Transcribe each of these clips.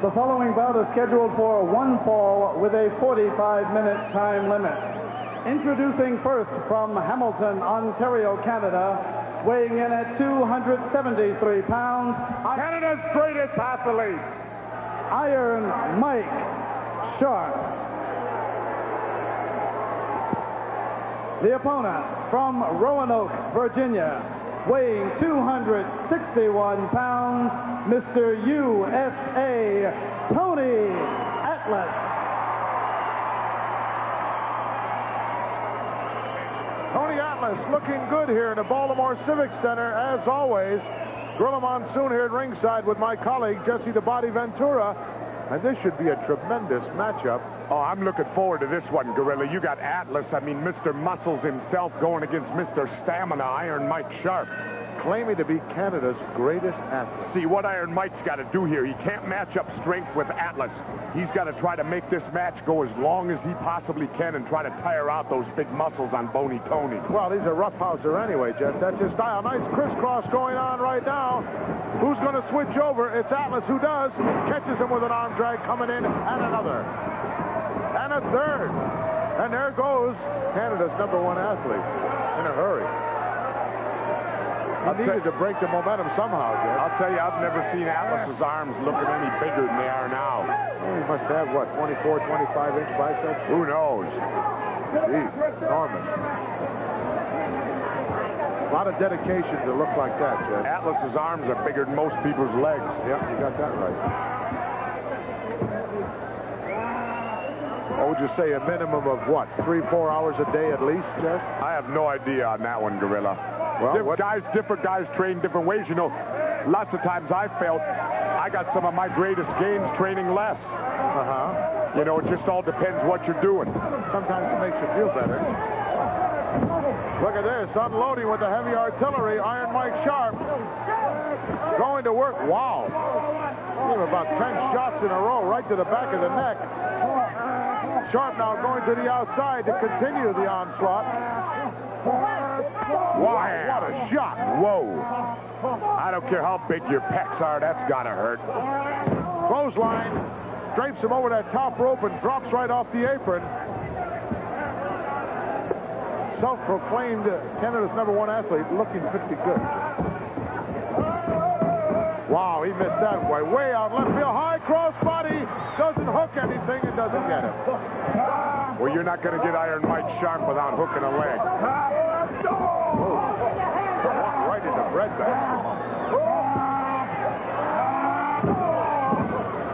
The following bout is scheduled for one fall with a 45-minute time limit. Introducing first from Hamilton, Ontario, Canada, weighing in at 273 pounds, Canada's greatest athlete. Iron Mike Sharpe. The opponent from Roanoke, Virginia, weighing 261 pounds, Mr. USA, Tony Atlas. Tony Atlas looking good here in the Baltimore Civic Center, as always. Gorilla Monsoon here at ringside with my colleague, Jesse the Body Ventura. And this should be a tremendous matchup. Oh, I'm looking forward to this one, Gorilla. You got Atlas, I mean, Mr. Muscles himself going against Mr. Stamina, Iron Mike Sharpe claiming to be Canada's greatest athlete. See, what Iron Mike's got to do here, he can't match up strength with Atlas. He's got to try to make this match go as long as he possibly can and try to tire out those big muscles on Bony Tony. Well, he's a roughhouser anyway, Jess. That's his style. Nice crisscross going on right now. Who's going to switch over? It's Atlas who does. Catches him with an arm drag coming in, and another. And a third. And there goes Canada's number one athlete in a hurry. He needed to break the momentum somehow, Jess. I'll tell you, I've never seen Atlas's arms looking any bigger than they are now. He must have, what, 24, 25-inch biceps? Who knows? Gee, enormous. A lot of dedication to look like that, Jess. Atlas's arms are bigger than most people's legs. Yep, you got that right. What would you say, a minimum of what, three, four hours a day at least, Jess? I have no idea on that one, Gorilla. Well, different guys, different guys train different ways. You know, lots of times I felt I got some of my greatest gains training less. Uh-huh. You know, it just all depends what you're doing. Sometimes it makes you feel better. Look at this, unloading with the heavy artillery, Iron Mike Sharpe. Going to work. Wow. About 10 shots in a row right to the back of the neck. Sharpe now going to the outside to continue the onslaught. Wow, what a shot. Whoa. I don't care how big your pecs are, that's got to hurt. Clothesline. Drapes him over that top rope and drops right off the apron. Self-proclaimed Canada's number one athlete, looking pretty good. Wow, he missed that way. Way out left field. High cross body. Doesn't hook anything and doesn't get it. Well, you're not going to get Iron Mike Sharpe without hooking a leg. Oh, right in the breadbasket.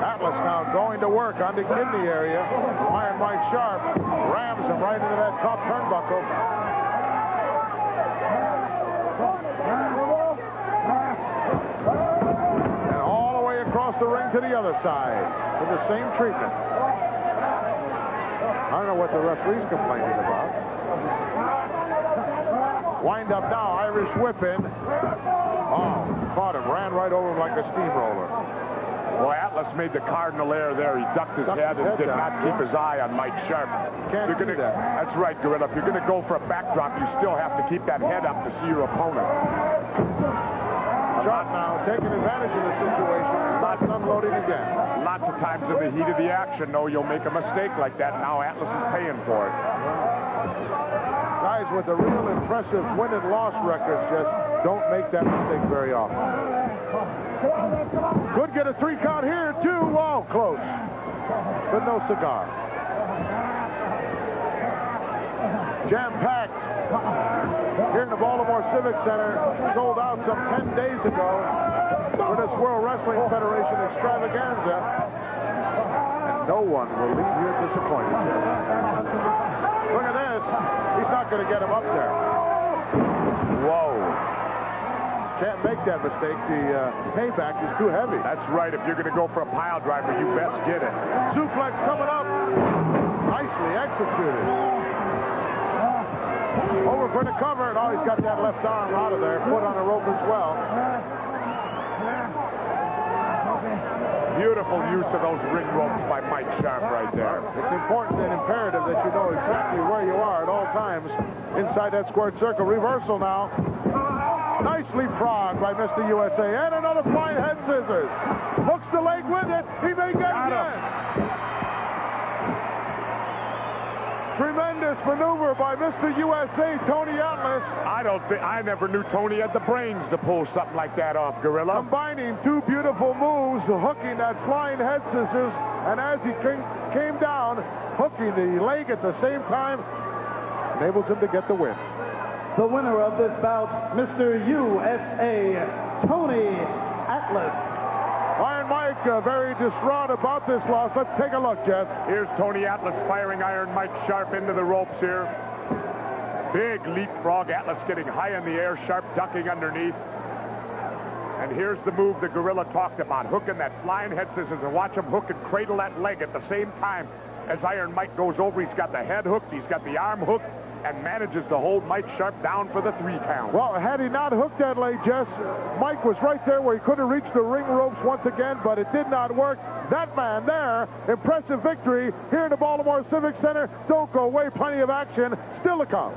Atlas now going to work on the kidney area. Iron Mike Sharpe rams him right into that top turnbuckle. And all the way across the ring to the other side with the same treatment. I don't know what the referee's complaining about. Wind up now, Irish whip in. Oh, caught him, ran right over him like a steamroller. Well, Atlas made the cardinal error there. He ducked his Ducked head his and head did down. not keep his eye on Mike Sharpe. Can't You're do gonna, that. That's right, Gorilla. If you're going to go for a backdrop, you still have to keep that head up to see your opponent. Shot now, taking advantage of the situation. Not unloading again. Lots of times in the heat of the action, though, you'll make a mistake like that. Now Atlas is paying for it. Guys with a real impressive win and loss record just don't make that mistake very often. Could get a three count here, too. Wow, close. But no cigar. Jam-packed here in the Baltimore Civic Center. Sold out some 10 days ago for this World Wrestling Federation extravaganza. And no one will leave here disappointed. Look at this. He's not going to get him up there. Whoa. Can't make that mistake. The uh, payback is too heavy. That's right. If you're going to go for a pile driver, you best get it. Suplex coming up. Nicely executed. Over for the cover, and oh, he's got that left arm out of there. Foot on the rope as well. Beautiful use of those ring ropes by Mike Sharpe right there. It's important and imperative that you know exactly where you are at all times inside that squared circle. Reversal now. Nicely progged by Mr. USA. And another flying head scissors. Hooks the leg with it. He may get maneuver by Mr. USA, Tony Atlas. I don't think I never knew Tony had the brains to pull something like that off, Gorilla. Combining two beautiful moves, hooking that flying head scissors, and as he came, came down, hooking the leg at the same time, enables him to get the win. The winner of this bout, Mr. USA, Tony Atlas. Iron Mike uh, very distraught about this loss. Let's take a look, Jess. Here's Tony Atlas firing Iron Mike Sharpe into the ropes here. Big leapfrog. Atlas getting high in the air. Sharpe ducking underneath. And here's the move the Gorilla talked about. Hooking that flying head scissors and watch him hook and cradle that leg at the same time as Iron Mike goes over. He's got the head hooked. He's got the arm hooked and manages to hold Mike Sharpe down for the three count. Well, had he not hooked that leg, Jess, Mike was right there where he could have reached the ring ropes once again, but it did not work. That man there, impressive victory here in the Baltimore Civic Center. Don't go away, plenty of action still to come.